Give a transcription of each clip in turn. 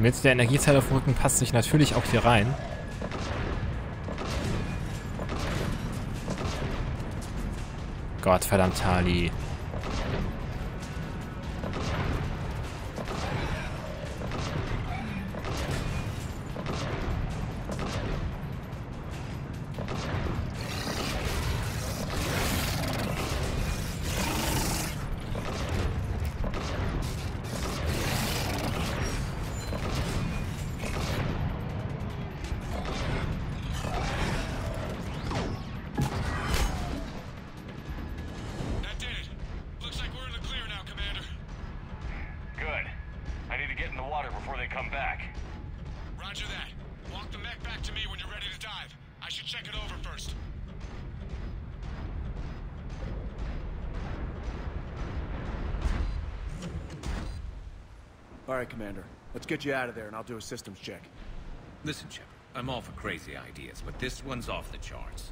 Mit der Energiezelle auf dem Rücken passt sich natürlich auch hier rein. Gott verdammt, Tali. All right, Commander. Let's get you out of there, and I'll do a systems check. Listen, Shepard, I'm all for crazy ideas, but this one's off the charts.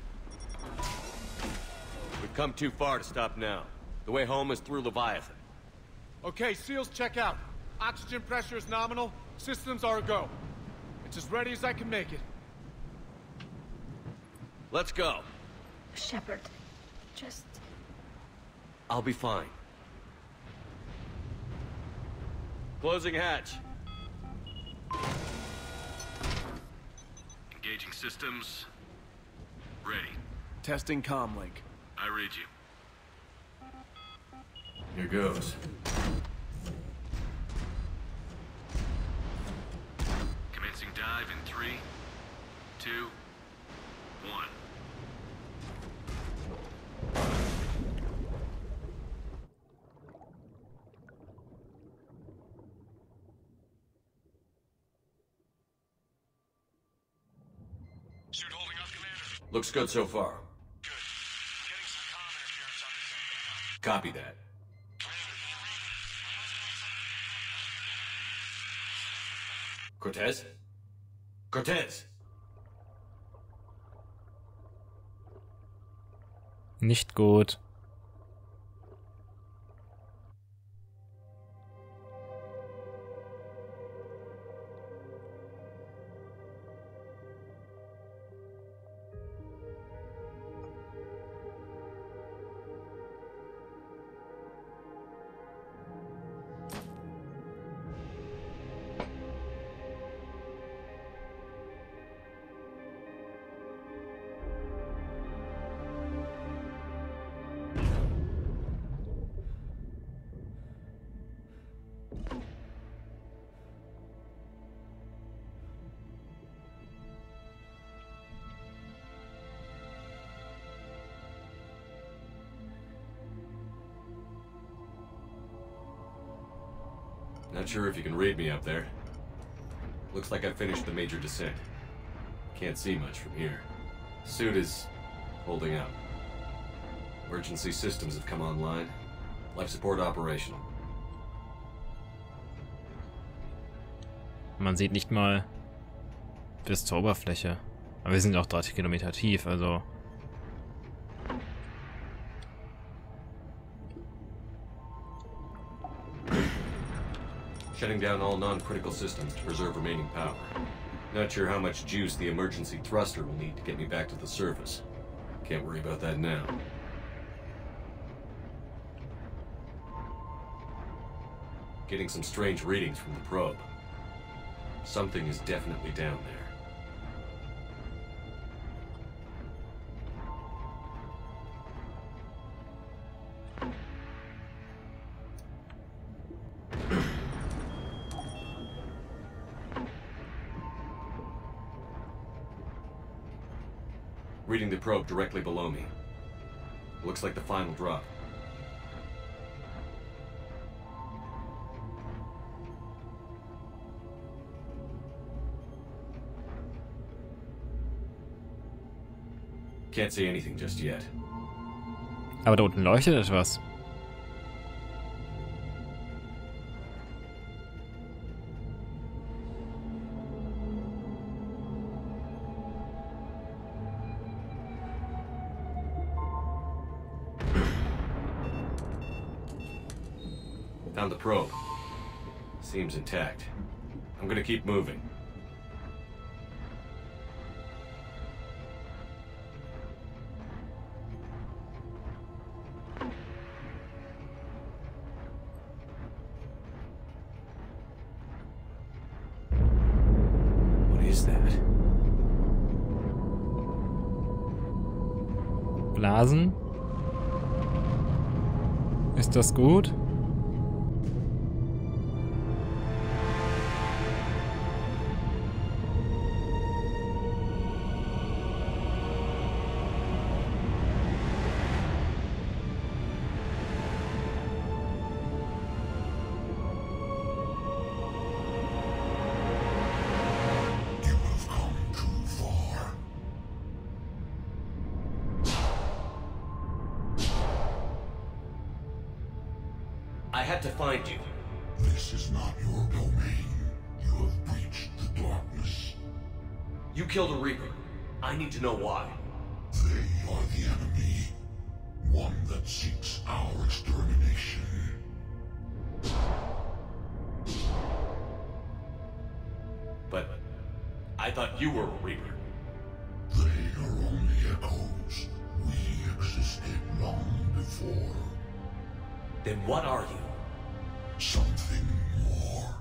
We've come too far to stop now. The way home is through Leviathan. Okay, SEALs check out. Oxygen pressure is nominal. Systems are a go. It's as ready as I can make it. Let's go. Shepard, just I'll be fine. Closing hatch. Engaging systems. Ready. Testing comlink. I read you. Here goes. Suit holding up, Commander. Looks good so far. Good. Getting some comm interference on this thing. Copy that. Cortez? Cortez! Nicht gut. Not sure if you can read me up there. Looks like I finished the major descent. Can't see much from here. Suit is holding up. Emergency systems have come online. Life support operational. Man sieht nicht mal bis zur Oberfläche. Aber wir sind auch 30 Kilometer tief, also... Shutting down all non-critical systems to preserve remaining power. Not sure how much juice the emergency thruster will need to get me back to the surface. Can't worry about that now. Getting some strange readings from the probe. Something is definitely down there. Reading the probe directly below me. Looks like the final drop. Can't see anything just yet. Aber da unten leuchtet etwas. Found the probe. Seems intact. I'm gonna keep moving. What is that? Blasen? Ist das gut? Had to find you. This is not your domain. You have breached the darkness. You killed a Reaper. I need to know why. They are the enemy. One that seeks our extermination. But I thought you were a Reaper. They are only echoes. We existed long before. Then what are you? Something more.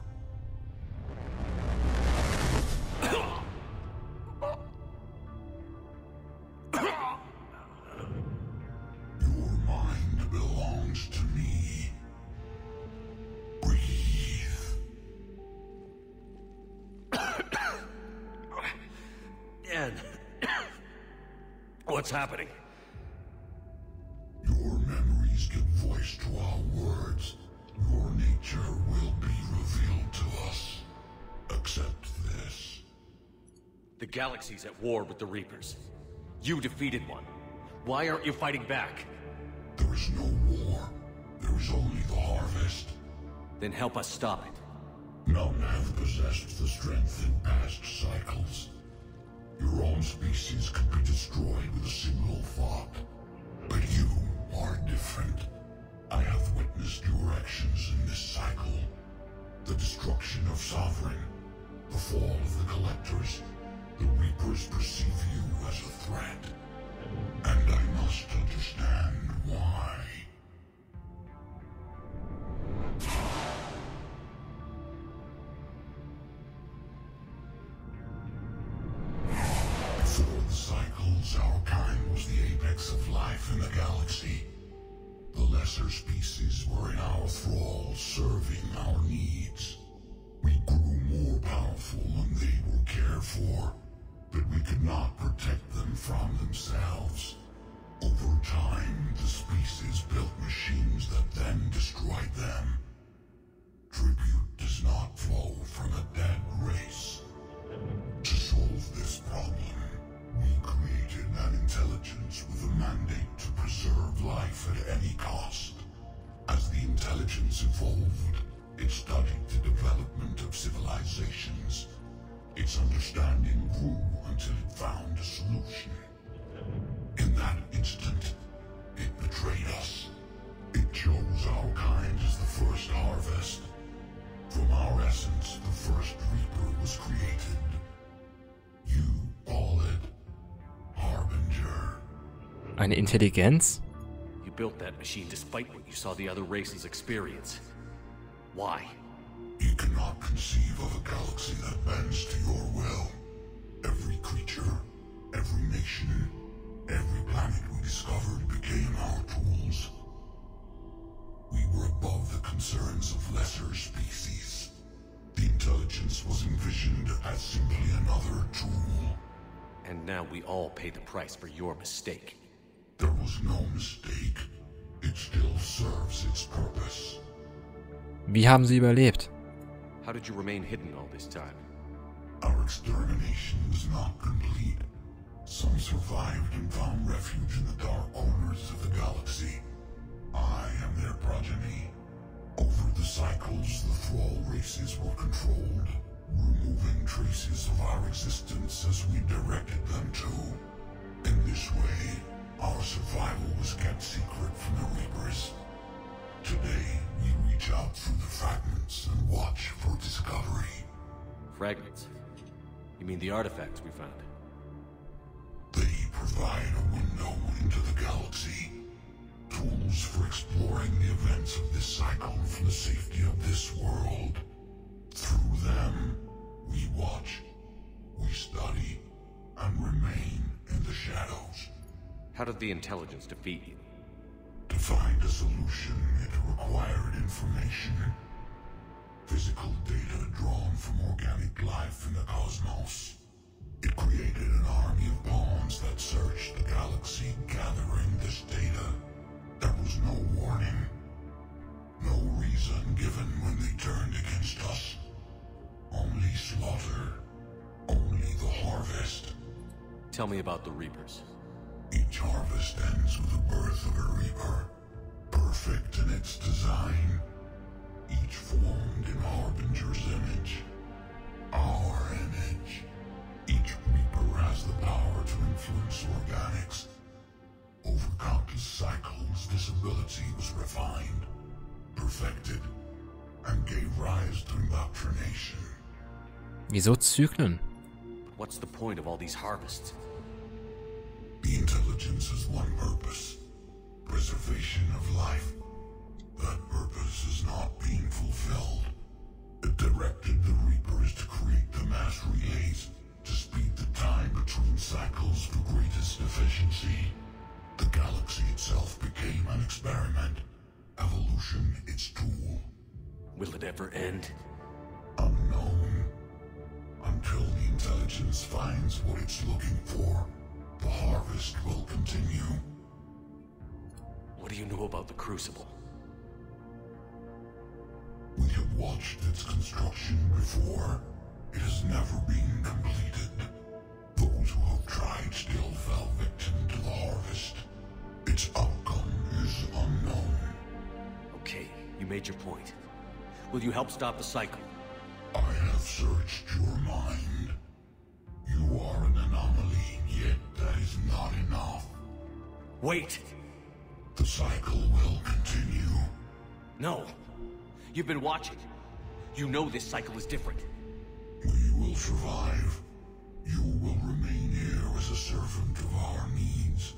Your mind belongs to me. Breathe. Dan. What's happening? The galaxy's at war with the Reapers. You defeated one. Why aren't you fighting back? There is no war. There is only the harvest. Then help us stop it. None have possessed the strength in past cycles. Your own species could be destroyed with a single thought. But you are different. I have witnessed your actions in this cycle. The destruction of Sovereign, the fall of the Collectors. The Reapers perceive you as a threat. And I must understand why. Before the cycles, our kind was the apex of life in the galaxy. The lesser species were in our thrall, serving our needs. We grew more powerful and they were cared for, but we could not protect them from themselves. Over time, the species built machines that then destroyed them. Tribute does not flow from a dead race. To solve this problem, we created an intelligence with a mandate to preserve life at any cost. As the intelligence evolved, it studied the development of civilizations. Its understanding grew until it found a solution. In that instant, it betrayed us. It chose our kind as the first harvest. From our essence, the first Reaper was created. You call it Harbinger. Eine Intelligenz? You built that machine despite what you saw the other races experience. Why? You cannot conceive of a galaxy that bends to your will. Every creature, every nation, every planet we discovered became our tools. We were above the concerns of lesser species. The intelligence was envisioned as simply another tool. And now we all pay the price for your mistake. There was no mistake. It still serves its purpose. Wie haben sie überlebt? How did you remain hidden all this time? Our extermination was not complete. Some survived and found refuge in the dark corners of the galaxy. I am their progeny. Over the cycles, the Thrall races were controlled, removing traces of our existence as we directed them to. In this way, our survival was kept secret from the Reapers. Today, we reach out through the fragments and watch for discovery. Fragments. You mean the artifacts we found? They provide a window into the galaxy. Tools for exploring the events of this cycle from the safety of this world. Through them, we watch, we study, and remain in the shadows. How did the intelligence defeat you? Find a solution, it required information. Physical data drawn from organic life in the cosmos. It created an army of pawns that searched the galaxy gathering this data. There was no warning. No reason given when they turned against us. Only slaughter. Only the harvest. Tell me about the Reapers. Each harvest ends with the birth of a reaper, perfect in its design, each formed in Harbinger's image. Our image. Each reaper has the power to influence organics. Over countless cycles, this ability was refined, perfected, and gave rise to indoctrination. Wieso Zyklen? What's the point of all these harvests? The intelligence has one purpose. Preservation of life. That purpose is not being fulfilled. It directed the Reapers to create the mass relays to speed the time between cycles to greatest efficiency. The galaxy itself became an experiment. Evolution its tool. Will it ever end? Unknown. Until the intelligence finds what it's looking for, the harvest will continue. What do you know about the Crucible? We have watched its construction before. It has never been completed. Those who have tried still fell victim to the harvest. Its outcome is unknown. Okay, you made your point. Will you help stop the cycle? I have searched your mind. You are an anomaly, yet that is not enough. Wait! The cycle will continue. No! You've been watching. You know this cycle is different. We will survive. You will remain here as a servant of our needs.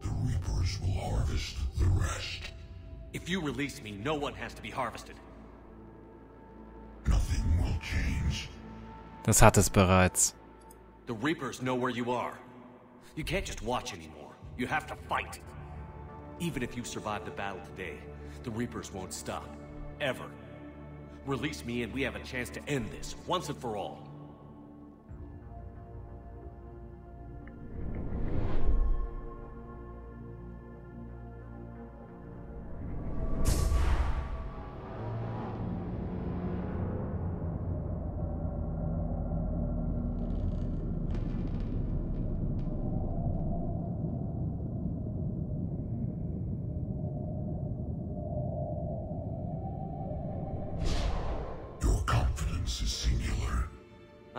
The Reapers will harvest the rest. If you release me, no one has to be harvested. Nothing will change. Das hat es bereits. The Reapers know where you are. You can't just watch anymore. You have to fight. Even if you survive the battle today, the Reapers won't stop. Ever. Release me and we have a chance to end this, once and for all.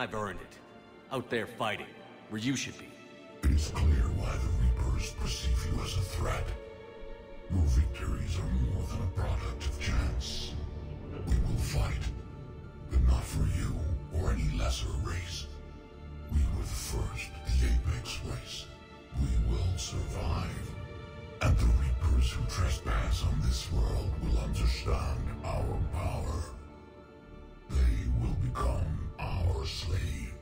I've earned it. Out there fighting, where you should be. It is clear why the Reapers perceive you as a threat. Your victories are more than a product of chance. We will fight, but not for you or any lesser race. We were the first, the Apex race. We will survive. And the Reapers who trespass on this world will understand our power. They will become our slaves.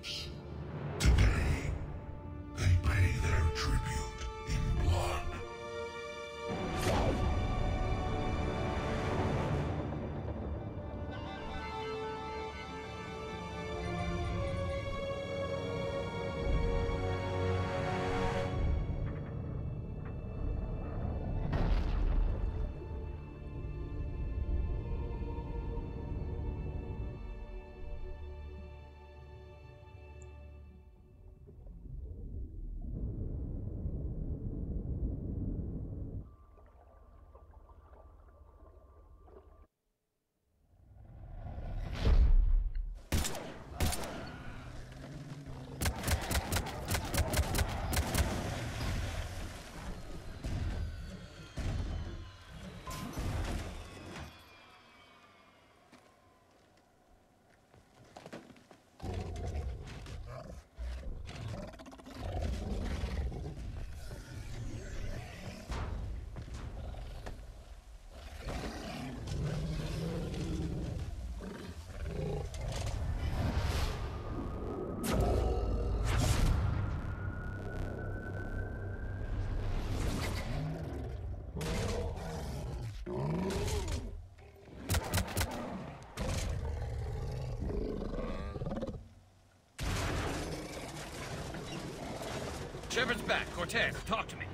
Shepard's back. Cortez, talk to me.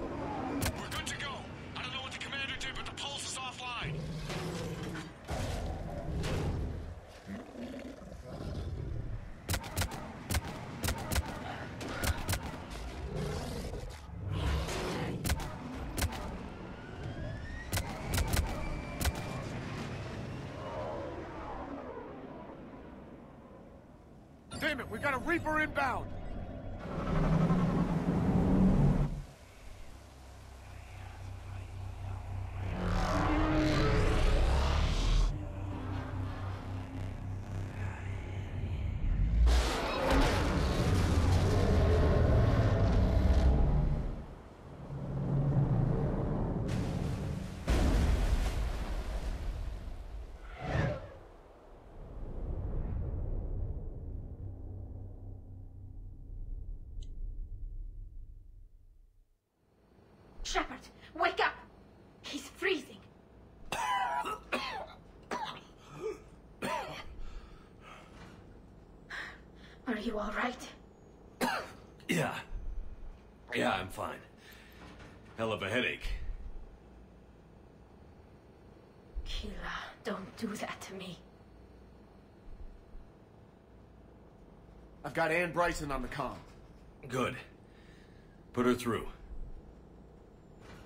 We're good to go. I don't know what the commander did, but the pulse is offline. Damn it, we got a Reaper inbound! Are you all right? Yeah. Yeah, I'm fine. Hell of a headache. Keela, don't do that to me. I've got Ann Bryson on the comm. Good. Put her through.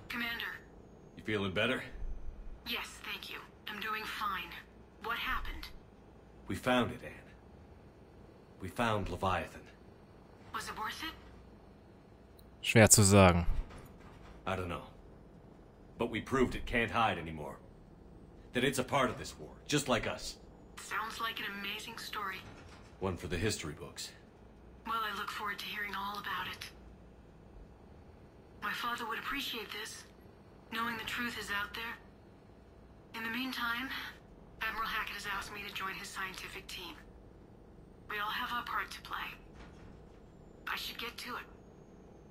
Commander. You feeling better? Yes, thank you. I'm doing fine. What happened? We found it, Ann. We found Leviathan. Was it worth it? Schwer zu sagen. I don't know. But we proved it can't hide anymore. That it's a part of this war, just like us. Sounds like an amazing story. One for the history books. Well, I look forward to hearing all about it. My father would appreciate this, knowing the truth is out there. In the meantime, Admiral Hackett has asked me to join his scientific team. We all have our part to play. I should get to it.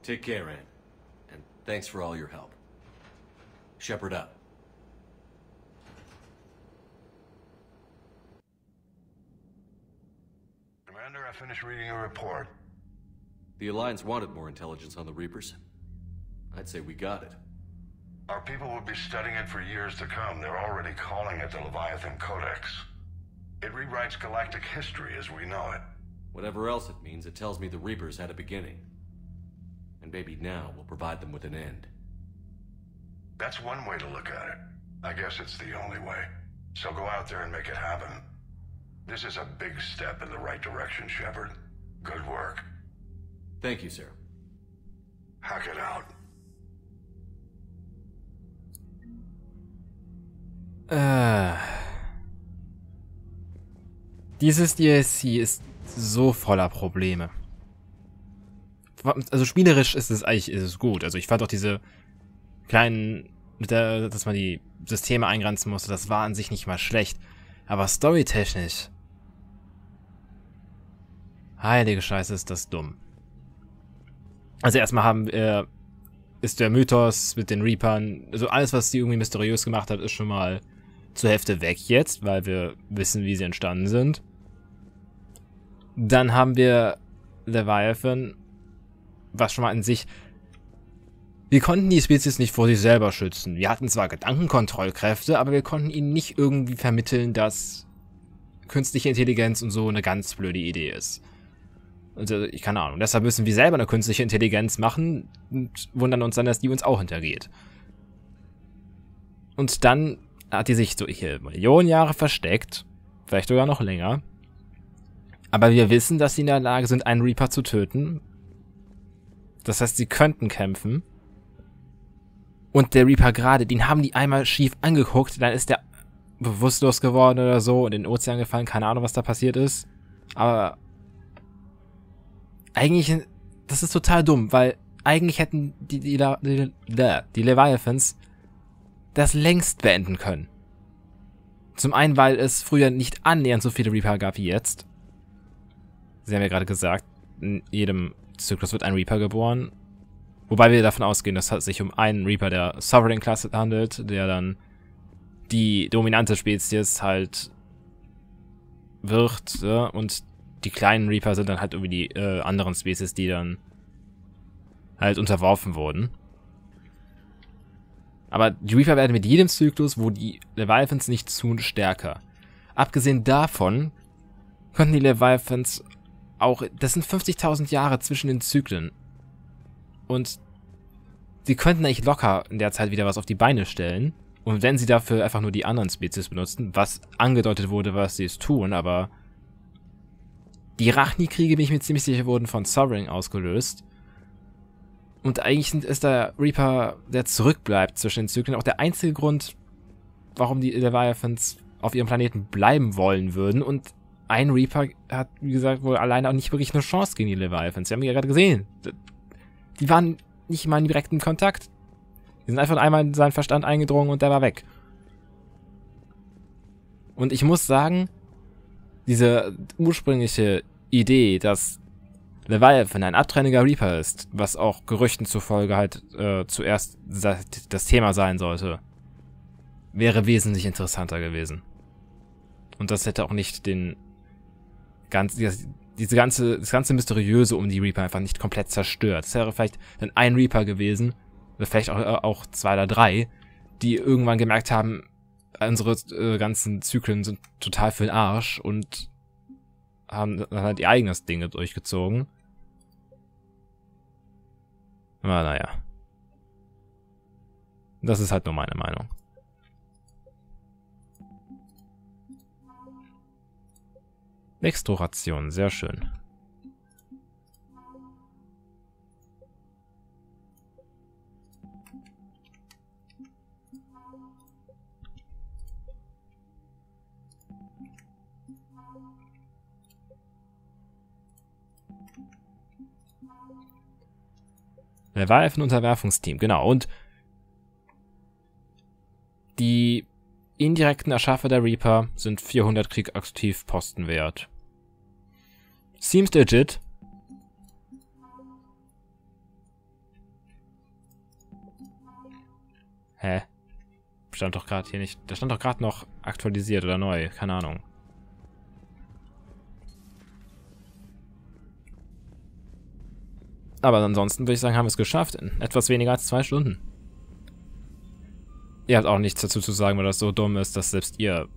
Take care, Ann. And thanks for all your help. Shepard up. Commander, I finished reading your report. The Alliance wanted more intelligence on the Reapers. I'd say we got it. Our people will be studying it for years to come. They're already calling it the Leviathan Codex. It rewrites galactic history as we know it. Whatever else it means, it tells me the Reapers had a beginning. And maybe now we'll provide them with an end. That's one way to look at it. I guess it's the only way. So go out there and make it happen. This is a big step in the right direction, Shepard. Good work. Thank you, sir. Hackett out. Äh. Dieses DLC ist so voller Probleme. Also spielerisch ist es eigentlich ist es gut. Also ich fand auch diese kleinen, der, dass man die Systeme eingrenzen musste, das war an sich nicht mal schlecht. Aber storytechnisch. Heilige Scheiße, ist das dumm. Also erstmal haben äh, ist der Mythos mit den Reapern, also alles, was die irgendwie mysteriös gemacht hat, ist schon mal zur Hälfte weg jetzt, weil wir wissen, wie sie entstanden sind. Dann haben wir Leviathan, was schon mal in sich. Wir konnten die Spezies nicht vor sich selber schützen. Wir hatten zwar Gedankenkontrollkräfte, aber wir konnten ihnen nicht irgendwie vermitteln, dass künstliche Intelligenz und so eine ganz blöde Idee ist. Also, ich keine Ahnung. Deshalb müssen wir selber eine künstliche Intelligenz machen und wundern uns dann, dass die uns auch hintergeht. Und dann hat die sich so hier Millionen Jahre versteckt. Vielleicht sogar noch länger. Aber wir wissen, dass sie in der Lage sind, einen Reaper zu töten. Das heißt, sie könnten kämpfen. Und der Reaper gerade, den haben die einmal schief angeguckt, dann ist der bewusstlos geworden oder so und in den Ozean gefallen. Keine Ahnung, was da passiert ist. Aber eigentlich, das ist total dumm, weil eigentlich hätten die, die, die, die Leviathans das längst beenden können. Zum einen, weil es früher nicht annähernd so viele Reaper gab wie jetzt. Sie haben ja gerade gesagt, in jedem Zyklus wird ein Reaper geboren. Wobei wir davon ausgehen, dass es sich um einen Reaper der Sovereign-Klasse handelt, der dann die dominante Spezies halt wird. Ja, und die kleinen Reaper sind dann halt irgendwie die äh, anderen Spezies, die dann halt unterworfen wurden. Aber die Reaper werden mit jedem Zyklus, wo die Leviathans nicht zu stärker. Abgesehen davon könnten die Leviathans auch, das sind 50.000 Jahre zwischen den Zyklen. Und sie könnten eigentlich locker in der Zeit wieder was auf die Beine stellen. Und wenn sie dafür einfach nur die anderen Spezies benutzen, was angedeutet wurde, was sie es tun, aber die Rachni-Kriege, bin ich mir ziemlich sicher, wurden von Sovereign ausgelöst. Und eigentlich ist der Reaper, der zurückbleibt zwischen den Zyklen, auch der einzige Grund, warum die Leviathans auf ihrem Planeten bleiben wollen würden. Und ein Reaper hat, wie gesagt, wohl alleine auch nicht wirklich eine Chance gegen die Leviathans. Sie haben ja gerade gesehen. Die waren nicht mal in direktem Kontakt. Die sind einfach einmal in seinen Verstand eingedrungen und der war weg. Und ich muss sagen, diese ursprüngliche Idee, dass Leviathan ein abtrünniger Reaper ist, was auch Gerüchten zufolge halt äh, zuerst das Thema sein sollte, wäre wesentlich interessanter gewesen. Und das hätte auch nicht den ganz, diese ganze, das ganze Mysteriöse um die Reaper einfach nicht komplett zerstört. Es wäre vielleicht dann ein Reaper gewesen, oder vielleicht auch, äh, auch zwei oder drei, die irgendwann gemerkt haben, unsere äh, ganzen Zyklen sind total für den Arsch und haben dann halt ihr eigenes Ding durchgezogen. Aber naja. Das ist halt nur meine Meinung. Extroration, sehr schön. Er war ein Unterwerfungsteam, genau. Und die indirekten Erschaffer der Reaper sind 400 Krieg aktiv Posten wert. Seems legit. Hä? Stand doch gerade hier nicht. Da stand doch gerade noch aktualisiert oder neu. Keine Ahnung. Aber ansonsten würde ich sagen, haben wir es geschafft in etwas weniger als zwei Stunden. Ihr habt auch nichts dazu zu sagen, weil das so dumm ist, dass selbst ihr...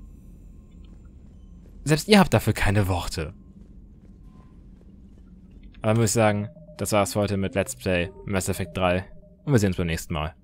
Selbst ihr habt dafür keine Worte. Aber dann würde ich sagen, das war's für heute mit Let's Play Mass Effect 3 und wir sehen uns beim nächsten Mal.